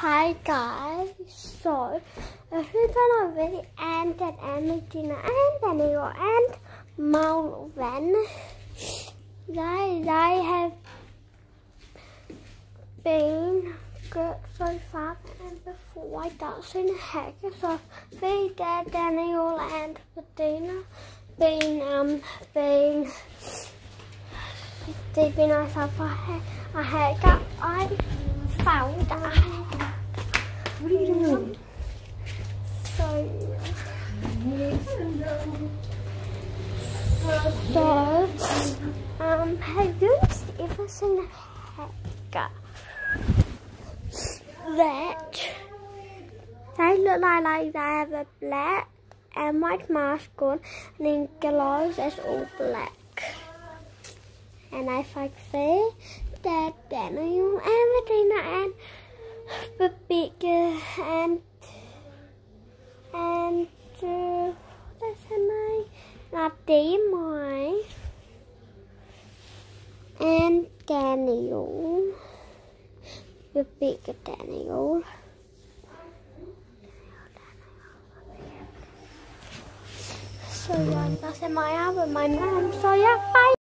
Hi guys, so this is gonna be Ant and Angelina and Daniel and Malvin. They, they have been good so far and before I don't see the heck so they dad Daniel and Bettina been um been they've been myself a a haircut I found haircut What are you doing? so so um have you ever seen a haircut that they look like, like they have a black and white mask on and then gloves is all black. And I like say that Daniel and Medina and Rebecca and and uh, that's name not Damon and Daniel Rebecca Daniel So yeah, that's my album, my mom. So yeah, bye.